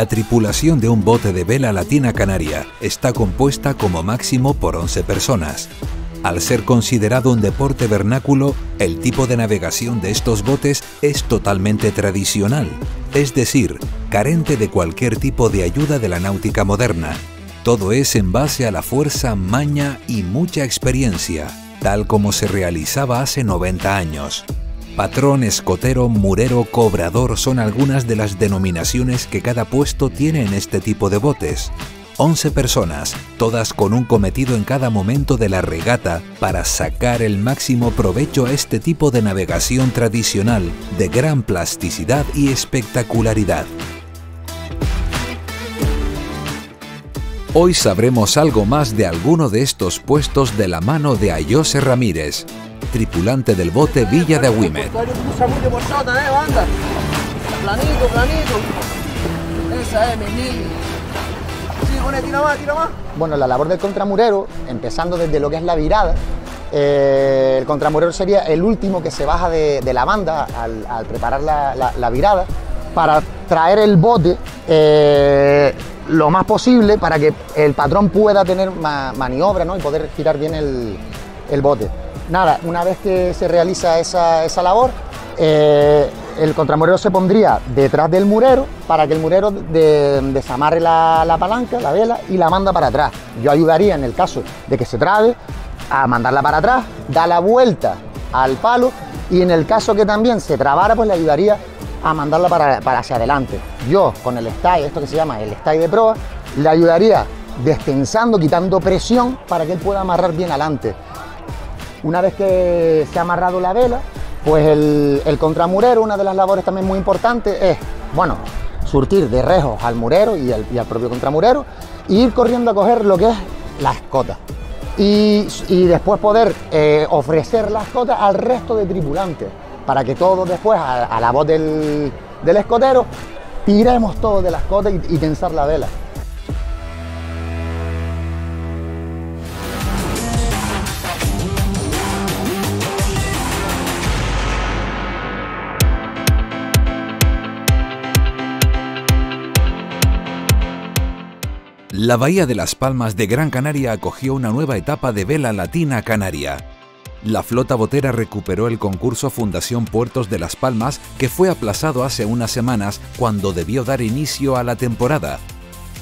La tripulación de un bote de vela latina canaria está compuesta como máximo por 11 personas. Al ser considerado un deporte vernáculo, el tipo de navegación de estos botes es totalmente tradicional, es decir, carente de cualquier tipo de ayuda de la náutica moderna. Todo es en base a la fuerza, maña y mucha experiencia, tal como se realizaba hace 90 años. Patrón, escotero, murero, cobrador son algunas de las denominaciones que cada puesto tiene en este tipo de botes. 11 personas, todas con un cometido en cada momento de la regata para sacar el máximo provecho a este tipo de navegación tradicional de gran plasticidad y espectacularidad. Hoy sabremos algo más de alguno de estos puestos de la mano de Ayose Ramírez, tripulante del bote Villa de Agüimet. Bueno, la labor del contramurero, empezando desde lo que es la virada, eh, el contramurero sería el último que se baja de, la banda al, preparar la, virada para traer el bote eh, lo más posible para que el patrón pueda tener maniobra ¿no? y poder girar bien el bote. Nada, una vez que se realiza esa, labor, eh, el contramurero se pondría detrás del murero para que el murero desamarre la, palanca, la vela y la manda para atrás. Yo ayudaría en el caso de que se trabe a mandarla para atrás, da la vuelta al palo y en el caso que también se trabara, pues le ayudaría a mandarla para, hacia adelante. Yo con el stay, esto que se llama el stay de proa, le ayudaría destensando, quitando presión para que él pueda amarrar bien adelante. Una vez que se ha amarrado la vela, pues el, contramurero, una de las labores también muy importantes es, bueno, surtir de rejos al murero y al, propio contramurero e ir corriendo a coger lo que es la escota. Y, después poder eh, ofrecer la escota al resto de tripulantes, para que todos después, a, la voz del, escotero, tiremos todo de la escota y tensar la vela. La Bahía de las Palmas de Gran Canaria acogió una nueva etapa de vela latina canaria. La flota botera recuperó el concurso Fundación Puertos de Las Palmas que fue aplazado hace unas semanas cuando debió dar inicio a la temporada.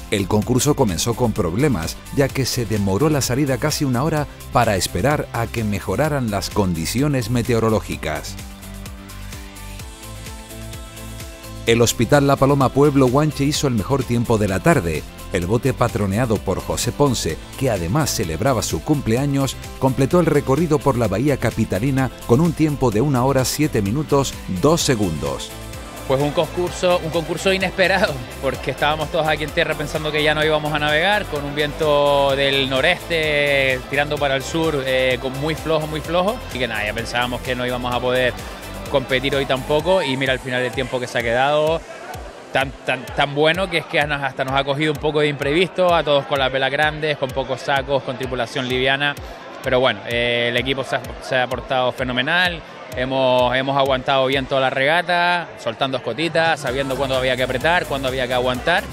El concurso comenzó con problemas, ya que se demoró la salida casi una hora para esperar a que mejoraran las condiciones meteorológicas. El Hospital La Paloma Pueblo Guanche hizo el mejor tiempo de la tarde, el bote patroneado por José Ponce, que además celebraba su cumpleaños, completó el recorrido por la bahía capitalina con un tiempo de una hora 7 minutos 2 segundos. Pues un concurso, un concurso inesperado, porque estábamos todos aquí en tierra pensando que ya no íbamos a navegar, con un viento del noreste tirando para el sur, eh, con muy flojo, muy flojo, y que nada, ya pensábamos que no íbamos a poder competir hoy tampoco, y mira al final el tiempo que se ha quedado, tan, tan, tan bueno que es que hasta nos ha cogido un poco de imprevisto, a todos con las velas grandes, con pocos sacos, con tripulación liviana. Pero bueno, eh, el equipo se ha, portado fenomenal, hemos, hemos aguantado bien toda la regata, soltando escotitas, sabiendo cuándo había que apretar, cuándo había que aguantar.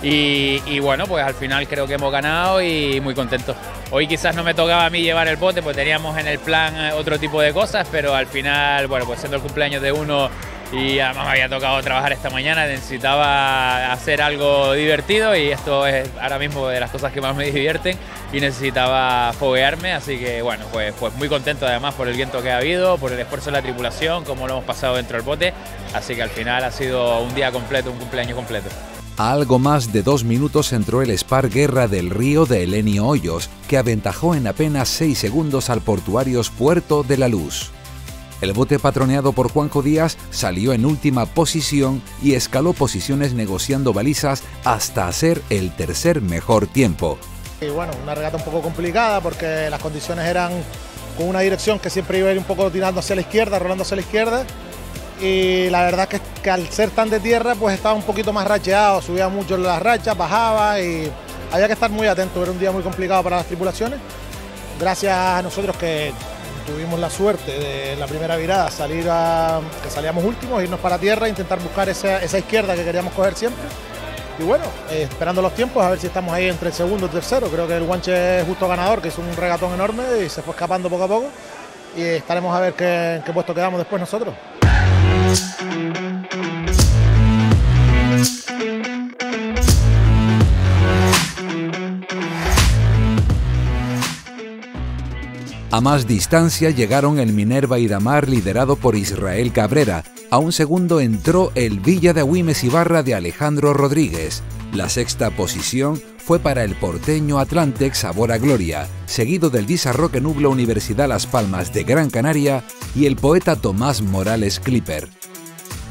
Y, y, bueno, pues al final creo que hemos ganado y muy contentos. Hoy quizás no me tocaba a mí llevar el bote, pues teníamos en el plan eh, otro tipo de cosas, pero al final, bueno, pues siendo el cumpleaños de uno y además me había tocado trabajar esta mañana, necesitaba hacer algo divertido y esto es ahora mismo de las cosas que más me divierten y necesitaba foguearme, así que bueno, pues, muy contento además por el viento que ha habido, por el esfuerzo de la tripulación, como lo hemos pasado dentro del bote, así que al final ha sido un día completo, un cumpleaños completo. A algo más de dos minutos entró el Spar Guerra del Río de Elenio Hoyos, que aventajó en apenas seis segundos al portuarios Puerto de la Luz. El bote patroneado por Juanjo Díaz salió en última posición y escaló posiciones negociando balizas hasta hacer el tercer mejor tiempo. Y bueno, una regata un poco complicada porque las condiciones eran con una dirección que siempre iba a ir un poco tirando hacia la izquierda, rolando hacia la izquierda. Y la verdad que, que al ser tan de tierra, pues estaba un poquito más racheado, subía mucho las rachas, bajaba y había que estar muy atento. Era un día muy complicado para las tripulaciones. Gracias a nosotros que tuvimos la suerte de la primera virada salir a, que salíamos últimos, irnos para tierra, intentar buscar esa, esa izquierda que queríamos coger siempre. y bueno, eh, esperando los tiempos, a ver si estamos ahí entre el segundo y el tercero. Creo que el Guanche es justo ganador, que es un regatón enorme y se fue escapando poco a poco. Y estaremos a ver qué, puesto quedamos después nosotros. A más distancia llegaron el Minerva y Damar liderado por Israel Cabrera. A un segundo entró el Villa de Agüimes Ibarra de Alejandro Rodríguez. La sexta posición fue para el porteño Atlantex Sabor Gloria, seguido del Disarroque Nublo Universidad Las Palmas de Gran Canaria y el poeta Tomás Morales Clipper.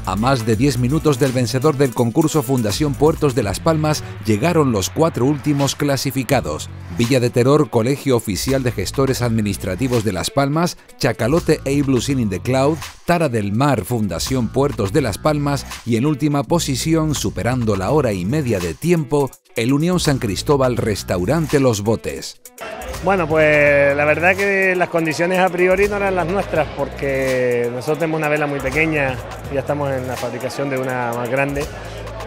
A más de 10 minutos del vencedor del concurso Fundación Puertos de Las Palmas llegaron los cuatro últimos clasificados. Villa de Terror, Colegio Oficial de Gestores Administrativos de Las Palmas, Chacalote A Blue in the Cloud, Tara del Mar, Fundación Puertos de Las Palmas y en última posición, superando la hora y media de tiempo, el Unión San Cristóbal Restaurante Los Botes. Bueno, pues la verdad que las condiciones a priori no eran las nuestras porque nosotros tenemos una vela muy pequeña, ya estamos en la fabricación de una más grande,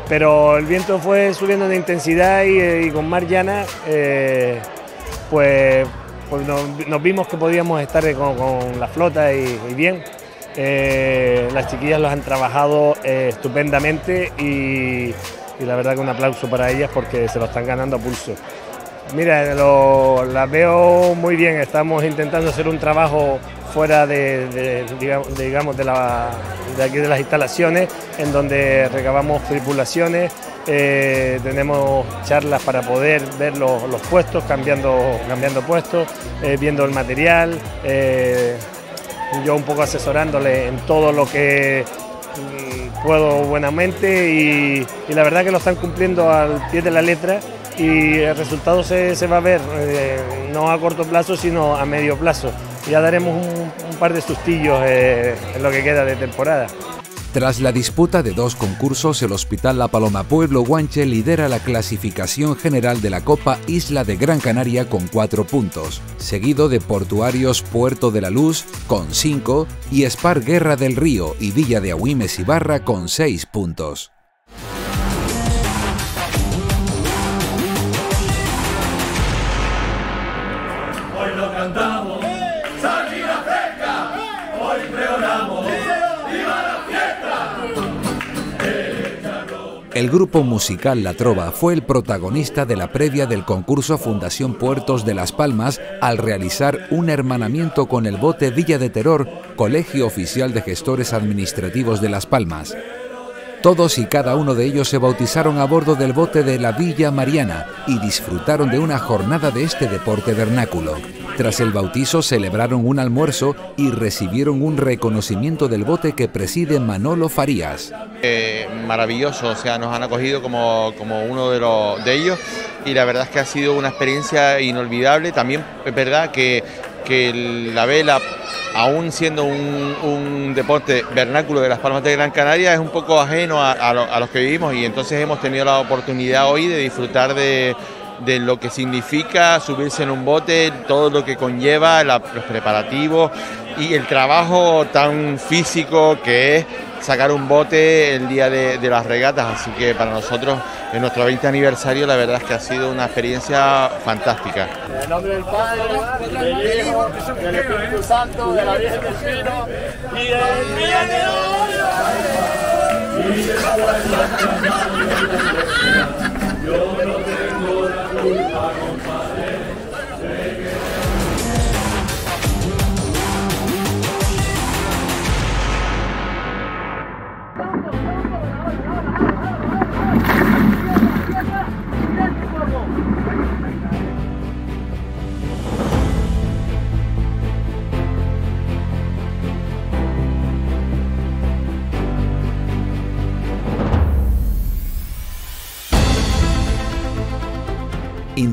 pero el viento fue subiendo de intensidad y, eh, con mar llana, eh, pues, pues nos, vimos que podíamos estar con, la flota y, bien. Eh, las chiquillas los han trabajado estupendamente y, y la verdad que un aplauso para ellas porque se lo están ganando a pulso. Mira, lo, la veo muy bien. Estamos intentando hacer un trabajo fuera de, de, aquí de las instalaciones, en donde recabamos tripulaciones, eh, tenemos charlas para poder ver los, puestos, cambiando, cambiando puestos, eh, viendo el material, eh, yo un poco asesorándole en todo lo que puedo buenamente y, y la verdad que lo están cumpliendo al pie de la letra y el resultado se, va a ver eh, no a corto plazo sino a medio plazo. Ya daremos un, par de sustillos eh, en lo que queda de temporada. Tras la disputa de dos concursos, el Hospital La Paloma Pueblo Guanche lidera la clasificación general de la Copa Isla de Gran Canaria con cuatro puntos, seguido de Portuarios Puerto de la Luz con cinco y Spar Guerra del Río y Villa de Agüimes y Barra con seis puntos. El grupo musical La Trova fue el protagonista de la previa del concurso Fundación Puertos de Las Palmas al realizar un hermanamiento con el bote Villa de Terror, Colegio Oficial de Gestores Administrativos de Las Palmas. Todos y cada uno de ellos se bautizaron a bordo del bote de la Villa Mariana y disfrutaron de una jornada de este deporte vernáculo. Tras el bautizo celebraron un almuerzo y recibieron un reconocimiento del bote que preside Manolo Farías. Eh, maravilloso, o sea, nos han acogido como, como uno de, los, de ellos y la verdad es que ha sido una experiencia inolvidable. También es verdad que, que la vela, aún siendo un, deporte vernáculo de las Palmas de Gran Canaria, es un poco ajeno a, a los que vivimos y entonces hemos tenido la oportunidad hoy de disfrutar de lo que significa subirse en un bote, todo lo que conlleva, los preparativos y el trabajo tan físico que es sacar un bote el día de, las regatas. Así que para nosotros, en nuestro 20 aniversario, la verdad es que ha sido una experiencia fantástica. En nombre del Padre, del Hijo, del Espíritu Santo, de la Virgen del Cielo y del Yo no tengo la culpa,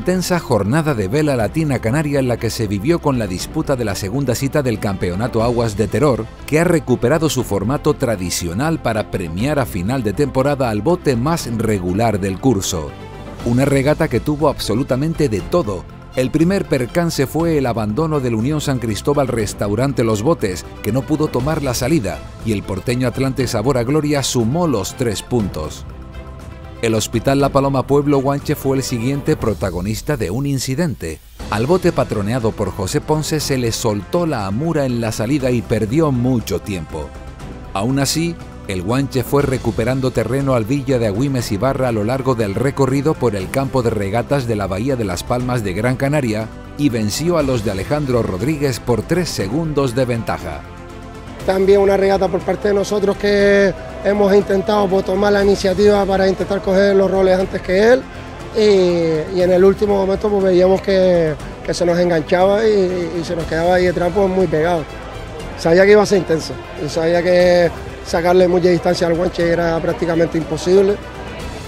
intensa jornada de vela latina canaria en la que se vivió con la disputa de la segunda cita del Campeonato Aguas de Terror, que ha recuperado su formato tradicional para premiar a final de temporada al bote más regular del curso. Una regata que tuvo absolutamente de todo. El primer percance fue el abandono del Unión San Cristóbal Restaurante Los Botes, que no pudo tomar la salida, y el porteño Atlante Sabor a Gloria sumó los tres puntos. El Hospital La Paloma Pueblo Guanche fue el siguiente protagonista de un incidente. Al bote patroneado por José Ponce se le soltó la amura en la salida y perdió mucho tiempo. Aún así, el Guanche fue recuperando terreno al Villa de Agüimes y Barra a lo largo del recorrido por el campo de regatas de la Bahía de las Palmas de Gran Canaria y venció a los de Alejandro Rodríguez por tres segundos de ventaja. También una regata por parte de nosotros que hemos intentado pues, tomar la iniciativa para intentar coger los roles antes que él y, en el último momento pues, veíamos que, se nos enganchaba y, se nos quedaba ahí detrás pues, muy pegado. Sabía que iba a ser intenso y sabía que sacarle mucha distancia al guanche era prácticamente imposible.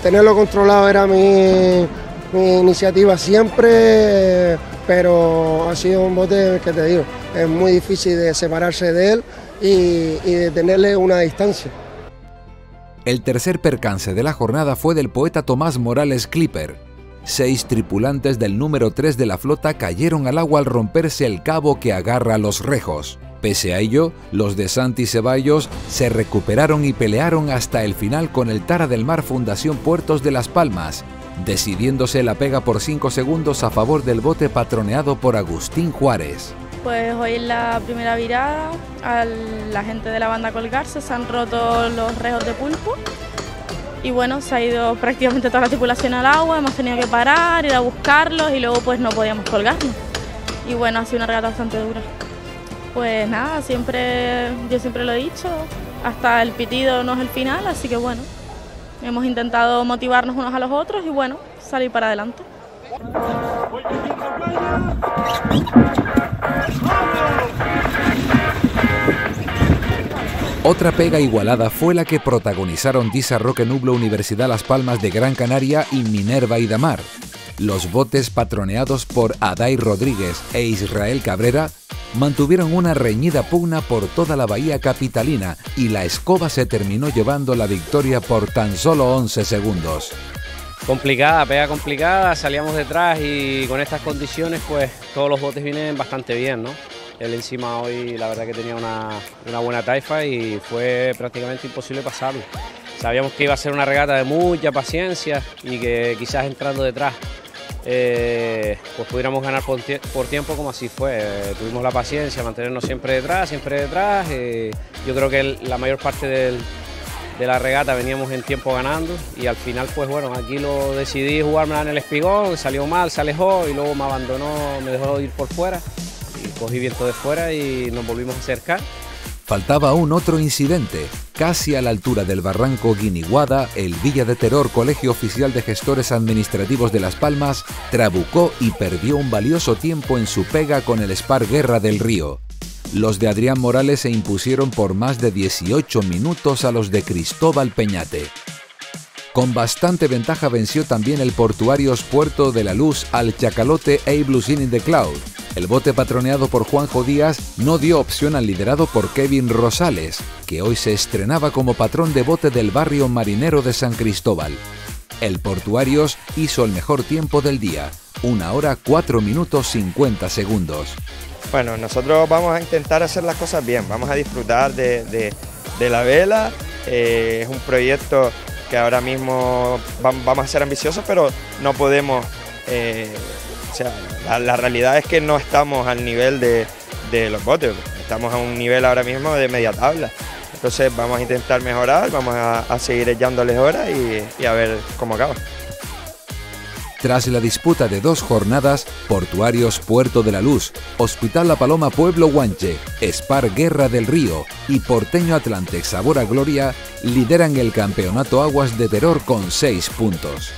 Tenerlo controlado era mi, iniciativa siempre, pero ha sido un bote que te digo, es muy difícil de separarse de él y, y tenerle una distancia. El tercer percance de la jornada fue del poeta Tomás Morales Clipper. Seis tripulantes del número 3 de la flota cayeron al agua al romperse el cabo que agarra los rejos. Pese a ello, los de Santi Ceballos se recuperaron y pelearon hasta el final con el Tara del Mar Fundación Puertos de Las Palmas, decidiéndose la pega por 5 segundos a favor del bote patroneado por Agustín Juárez. Pues hoy en la primera virada, la gente de la banda colgarse, se han roto los rejos de pulpo y bueno, se ha ido prácticamente toda la tripulación al agua, hemos tenido que parar, ir a buscarlos y luego pues no podíamos colgarnos. Y bueno, ha sido una regata bastante dura. Pues nada, siempre, yo siempre lo he dicho, hasta el pitido no es el final, así que bueno, hemos intentado motivarnos unos a los otros y bueno, salir para adelante. Otra pega igualada fue la que protagonizaron Disa Roque Nublo Universidad Las Palmas de Gran Canaria y Minerva y Damar. Los botes patroneados por Adai Rodríguez e Israel Cabrera mantuvieron una reñida pugna por toda la bahía capitalina y la escoba se terminó llevando la victoria por tan solo 11 segundos. Complicada, pega complicada, salíamos detrás y con estas condiciones pues todos los botes vienen bastante bien, ¿no? Él encima hoy la verdad que tenía una, buena taifa y fue prácticamente imposible pasarlo. Sabíamos que iba a ser una regata de mucha paciencia y que quizás entrando detrás eh, pues pudiéramos ganar por, tiempo como así fue. tuvimos la paciencia, mantenernos siempre detrás, siempre detrás. Yo creo que la mayor parte de la regata veníamos en tiempo ganando y al final pues bueno, aquí lo decidí jugármela en el espigón, salió mal, se alejó y luego me abandonó, me dejó ir por fuera y cogí viento de fuera y nos volvimos a acercar. Faltaba un otro incidente. Casi a la altura del barranco Guiniguada, el Villa de Terror Colegio Oficial de Gestores Administrativos de Las Palmas trabucó y perdió un valioso tiempo en su pega con el Spar Guerra del Río. Los de Adrián Morales se impusieron por más de 18 minutos a los de Cristóbal Peñate. Con bastante ventaja venció también el Portuarios Puerto de la Luz al Chacalote A Blues in the Cloud. El bote patroneado por Juanjo Díaz no dio opción al liderado por Kevin Rosales, que hoy se estrenaba como patrón de bote del barrio marinero de San Cristóbal. El Portuarios hizo el mejor tiempo del día, una hora 4 minutos 50 segundos. Bueno, nosotros vamos a intentar hacer las cosas bien, vamos a disfrutar de, la vela. Eh, es un proyecto que ahora mismo vamos a ser ambiciosos, pero no podemos... Eh, o sea, la, realidad es que no estamos al nivel de, los botes, estamos a un nivel ahora mismo de media tabla. Entonces vamos a intentar mejorar, vamos a, seguir echándoles horas y a ver cómo acaba. Tras la disputa de dos jornadas, Portuarios Puerto de la Luz, Hospital La Paloma Pueblo Guanche, Spar Guerra del Río y Porteño Atlante Sabor a Gloria lideran el campeonato Aguas de Terror con seis puntos.